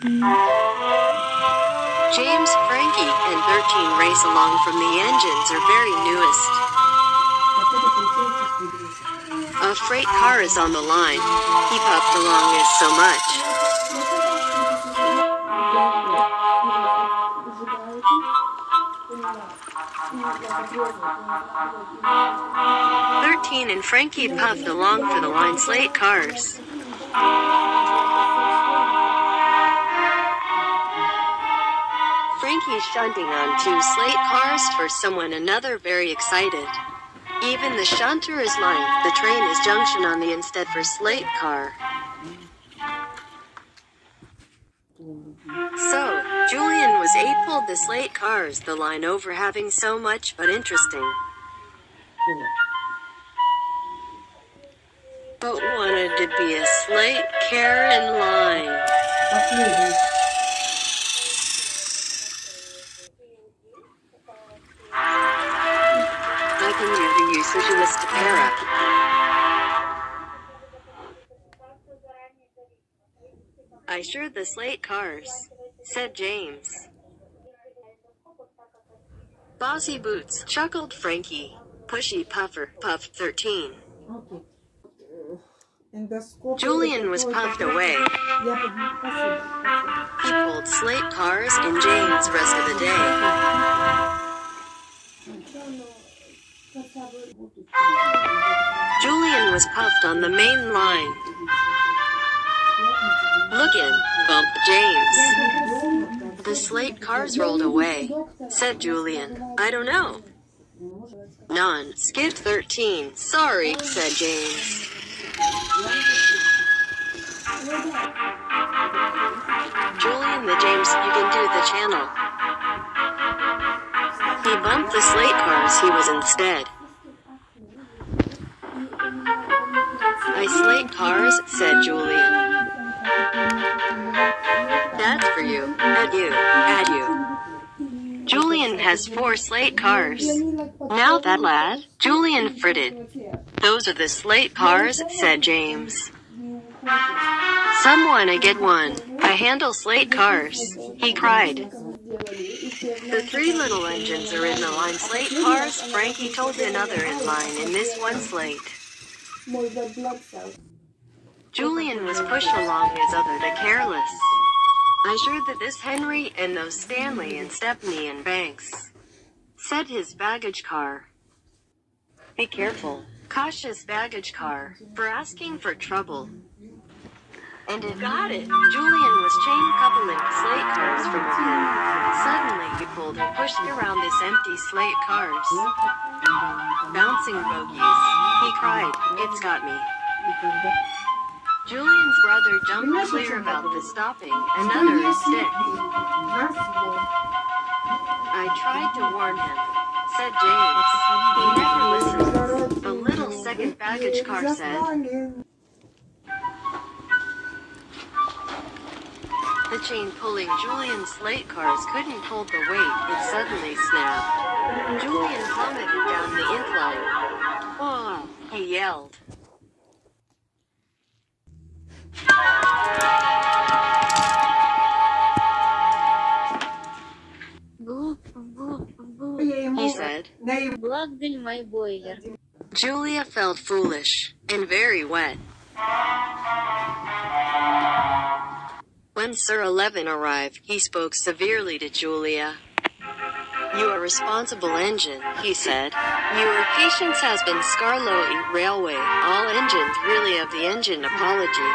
James, Frankie, and 13 race along from the engines are very newest. A freight car is on the line. He puffed along as so much. Thirteen and Frankie puffed along for the line slate cars. Frankie's shunting on two slate cars for someone another very excited. Even the shunter is line, the train is junction on the instead for slate car. So, Julian was pulled the slate cars the line over having so much but interesting. But wanted to be a slate Karen line. I can do the usage list para. I sure the slate cars, said James. Bossy boots, chuckled Frankie. Pushy puffer, puffed 13. Julian was puffed away. He pulled slate cars in James Julian was puffed on the main line. Look in, bumped James. The slate cars rolled away, said Julian. I don't know. None. Skipped 13. Sorry, said James. Julian the James, you can do the channel. He bumped the slate cars he was instead. I slate cars, said Julian. That's for you. Add you. Julian has four slate cars. Now that lad, Julian fritted. Those are the slate cars, said James. Someone I get one. I handle slate cars. He cried. The three little engines are in the line slate cars, Frankie told another in line in this one slate. Julian was pushed along his other the careless. I sure that this Henry and those Stanley and Stepney and Banks said his baggage car. Be careful, cautious baggage car, for asking for trouble. And it got it. Julian was chain coupling slate cars from within. Suddenly he pulled and pushed around this empty slate cars. Bouncing bogies. He cried, It's got me. Julian's brother jumped clear about the stopping, another is stick. I tried to warn him, said James. He never listens. The little second baggage car said. The chain pulling Julian's Slate cars couldn't hold the weight, it suddenly snapped. Julian plummeted down the incline. Oh, he yelled. He said, Blocked my boiler. Julia felt foolish and very wet. When Sir Eleven arrived, he spoke severely to Julia. You are responsible engine, he said. Your patience has been Skarloey Railway, all engines really of the engine apology.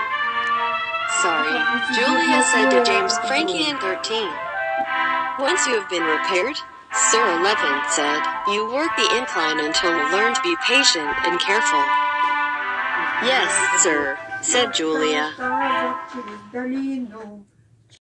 Sorry, Julia said to James Frankie and 13. Once you have been repaired, Sir Eleven said, you work the incline until you learn to be patient and careful. Yes, sir, said Julia. Chilindalino.